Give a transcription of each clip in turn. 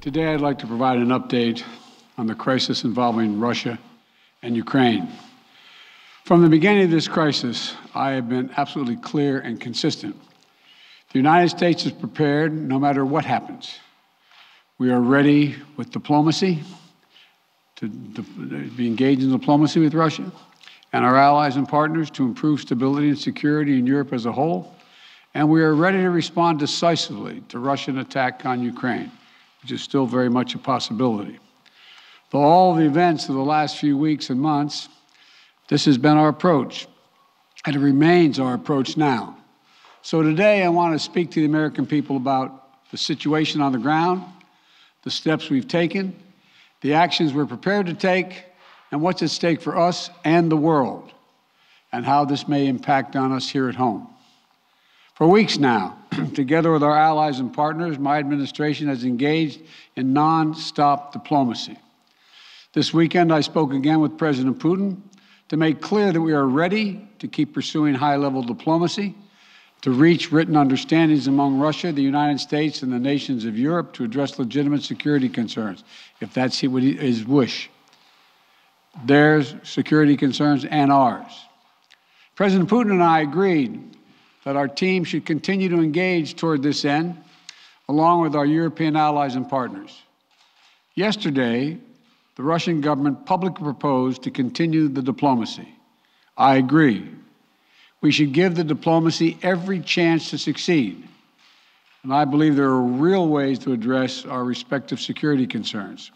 Today, I'd like to provide an update on the crisis involving Russia and Ukraine. From the beginning of this crisis, I have been absolutely clear and consistent. The United States is prepared no matter what happens. We are ready with diplomacy to, to be engaged in diplomacy with Russia and our allies and partners to improve stability and security in Europe as a whole. And we are ready to respond decisively to Russian attack on Ukraine which is still very much a possibility. For all the events of the last few weeks and months, this has been our approach, and it remains our approach now. So today I want to speak to the American people about the situation on the ground, the steps we've taken, the actions we're prepared to take, and what's at stake for us and the world, and how this may impact on us here at home. For weeks now, together with our allies and partners, my administration has engaged in nonstop diplomacy. This weekend, I spoke again with President Putin to make clear that we are ready to keep pursuing high level diplomacy, to reach written understandings among Russia, the United States, and the nations of Europe to address legitimate security concerns, if that's his wish. Their security concerns and ours. President Putin and I agreed that our team should continue to engage toward this end, along with our European allies and partners. Yesterday, the Russian government publicly proposed to continue the diplomacy. I agree. We should give the diplomacy every chance to succeed. And I believe there are real ways to address our respective security concerns.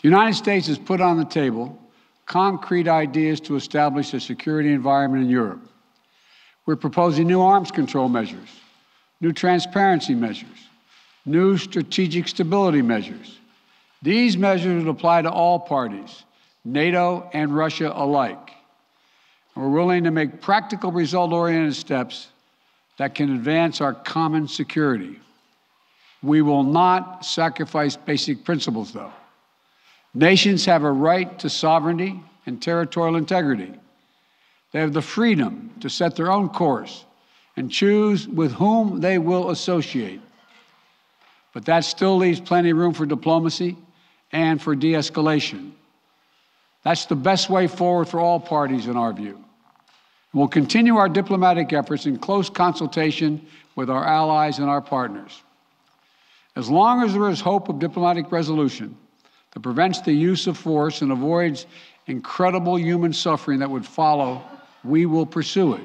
The United States has put on the table concrete ideas to establish a security environment in Europe. We're proposing new arms control measures, new transparency measures, new strategic stability measures. These measures would apply to all parties, NATO and Russia alike. We're willing to make practical, result oriented steps that can advance our common security. We will not sacrifice basic principles, though. Nations have a right to sovereignty and territorial integrity. They have the freedom to set their own course and choose with whom they will associate. But that still leaves plenty of room for diplomacy and for de escalation. That's the best way forward for all parties, in our view. We'll continue our diplomatic efforts in close consultation with our allies and our partners. As long as there is hope of diplomatic resolution that prevents the use of force and avoids incredible human suffering that would follow we will pursue it.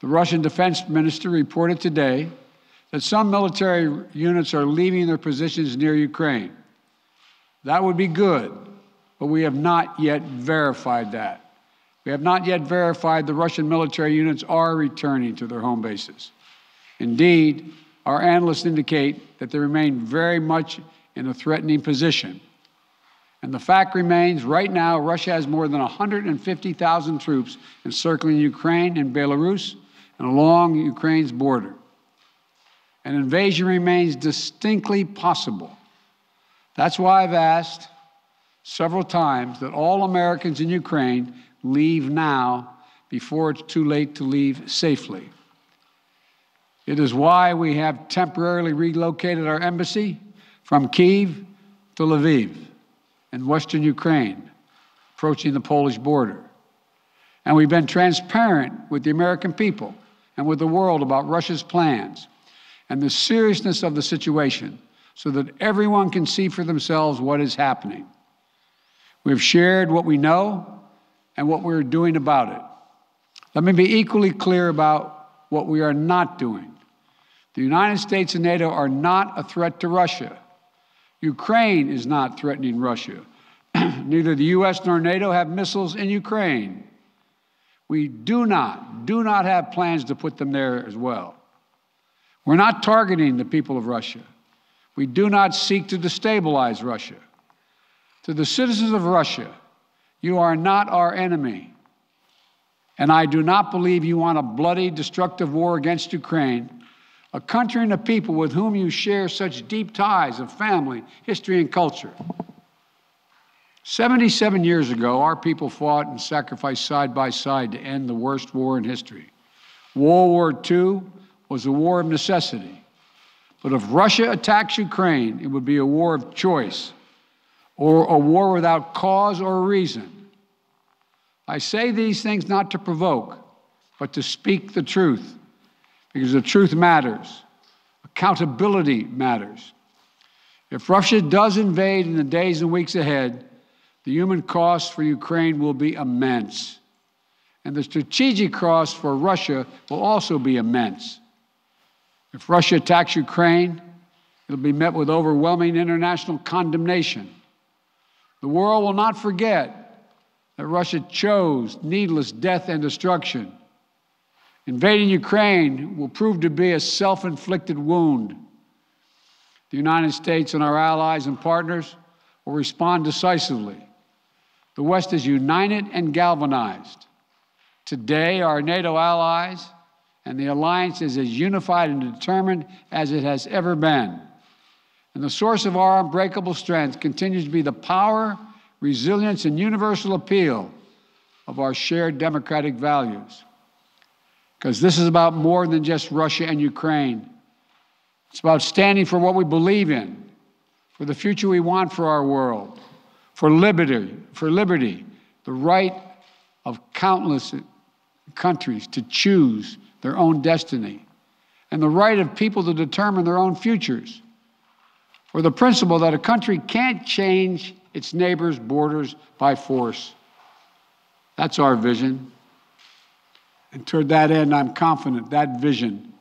The Russian defense minister reported today that some military units are leaving their positions near Ukraine. That would be good, but we have not yet verified that. We have not yet verified the Russian military units are returning to their home bases. Indeed, our analysts indicate that they remain very much in a threatening position. And the fact remains right now, Russia has more than 150,000 troops encircling Ukraine and Belarus and along Ukraine's border. An invasion remains distinctly possible. That's why I've asked several times that all Americans in Ukraine leave now before it's too late to leave safely. It is why we have temporarily relocated our embassy from Kiev to Lviv in western Ukraine, approaching the Polish border. And we've been transparent with the American people and with the world about Russia's plans and the seriousness of the situation so that everyone can see for themselves what is happening. We've shared what we know and what we're doing about it. Let me be equally clear about what we are not doing. The United States and NATO are not a threat to Russia. Ukraine is not threatening Russia. Neither the U.S. nor NATO have missiles in Ukraine. We do not, do not have plans to put them there as well. We're not targeting the people of Russia. We do not seek to destabilize Russia. To the citizens of Russia, you are not our enemy. And I do not believe you want a bloody, destructive war against Ukraine a country and a people with whom you share such deep ties of family, history, and culture. 77 years ago, our people fought and sacrificed side by side to end the worst war in history. World War II was a war of necessity. But if Russia attacks Ukraine, it would be a war of choice or a war without cause or reason. I say these things not to provoke, but to speak the truth, because the truth matters. Accountability matters. If Russia does invade in the days and weeks ahead, the human cost for Ukraine will be immense. And the strategic cost for Russia will also be immense. If Russia attacks Ukraine, it'll be met with overwhelming international condemnation. The world will not forget that Russia chose needless death and destruction. Invading Ukraine will prove to be a self inflicted wound. The United States and our allies and partners will respond decisively. The West is united and galvanized. Today, our NATO allies and the alliance is as unified and determined as it has ever been. And the source of our unbreakable strength continues to be the power, resilience, and universal appeal of our shared democratic values. Because this is about more than just Russia and Ukraine. It's about standing for what we believe in, for the future we want for our world, for liberty, for liberty, the right of countless countries to choose their own destiny, and the right of people to determine their own futures, for the principle that a country can't change its neighbor's borders by force. That's our vision. And toward that end, I'm confident that vision,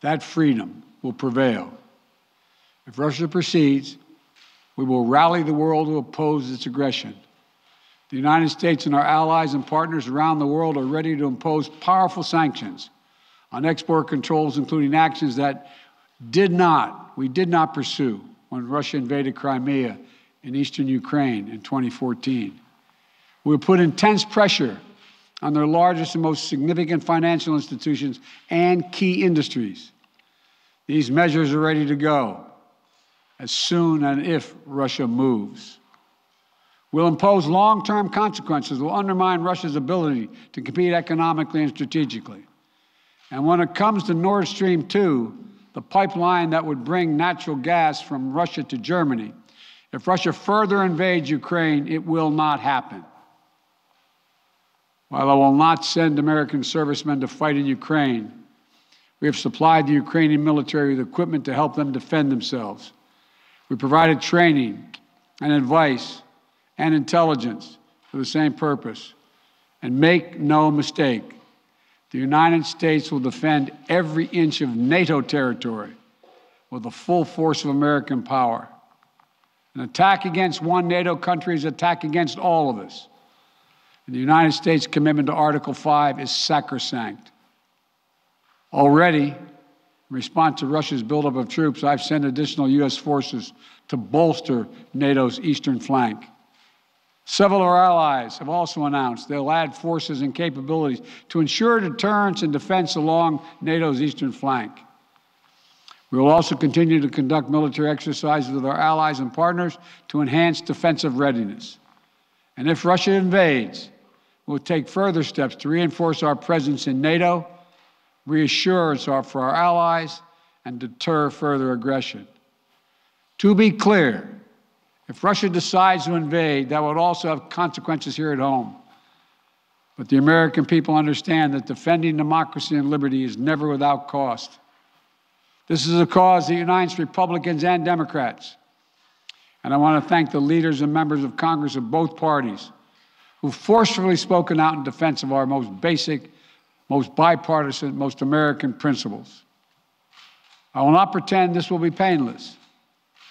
that freedom will prevail. If Russia proceeds, we will rally the world to oppose its aggression. The United States and our allies and partners around the world are ready to impose powerful sanctions on export controls, including actions that did not, we did not pursue when Russia invaded Crimea in eastern Ukraine in 2014. We will put intense pressure on their largest and most significant financial institutions and key industries. These measures are ready to go as soon and if Russia moves. We'll impose long term consequences will undermine Russia's ability to compete economically and strategically. And when it comes to Nord Stream 2, the pipeline that would bring natural gas from Russia to Germany, if Russia further invades Ukraine, it will not happen. While I will not send American servicemen to fight in Ukraine, we have supplied the Ukrainian military with equipment to help them defend themselves. We provided training and advice and intelligence for the same purpose. And make no mistake, the United States will defend every inch of NATO territory with the full force of American power. An attack against one NATO country is an attack against all of us. And the United States' commitment to Article 5 is sacrosanct. Already, in response to Russia's buildup of troops, I've sent additional U.S. forces to bolster NATO's eastern flank. Several of our allies have also announced they'll add forces and capabilities to ensure deterrence and defense along NATO's eastern flank. We will also continue to conduct military exercises with our allies and partners to enhance defensive readiness. And if Russia invades, we'll take further steps to reinforce our presence in NATO, reassure us for our allies, and deter further aggression. To be clear, if Russia decides to invade, that would also have consequences here at home. But the American people understand that defending democracy and liberty is never without cost. This is a cause that unites Republicans and Democrats. And I want to thank the leaders and members of Congress of both parties who forcefully spoken out in defense of our most basic, most bipartisan, most American principles. I will not pretend this will be painless.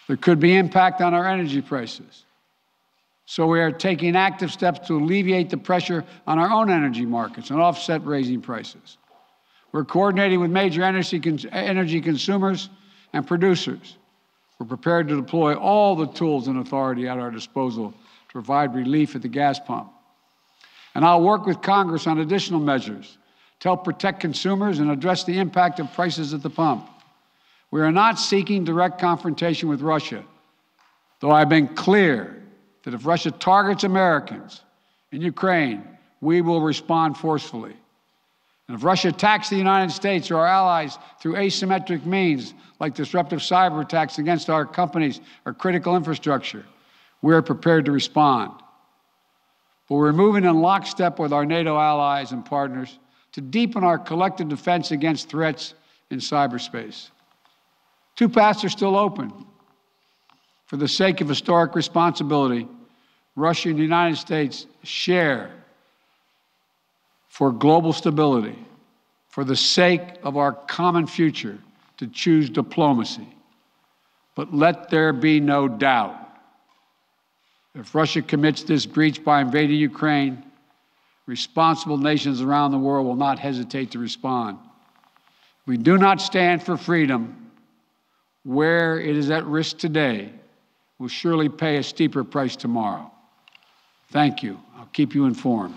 There could be impact on our energy prices. So we are taking active steps to alleviate the pressure on our own energy markets and offset raising prices. We're coordinating with major energy, energy consumers and producers. We're prepared to deploy all the tools and authority at our disposal to provide relief at the gas pump. And I'll work with Congress on additional measures to help protect consumers and address the impact of prices at the pump. We are not seeking direct confrontation with Russia, though I've been clear that if Russia targets Americans in Ukraine, we will respond forcefully. And if Russia attacks the United States or our allies through asymmetric means, like disruptive cyber attacks against our companies or critical infrastructure, we are prepared to respond. But we're moving in lockstep with our NATO allies and partners to deepen our collective defense against threats in cyberspace. Two paths are still open. For the sake of historic responsibility, Russia and the United States share for global stability, for the sake of our common future, to choose diplomacy. But let there be no doubt. If Russia commits this breach by invading Ukraine, responsible nations around the world will not hesitate to respond. We do not stand for freedom where it is at risk today will surely pay a steeper price tomorrow. Thank you. I'll keep you informed.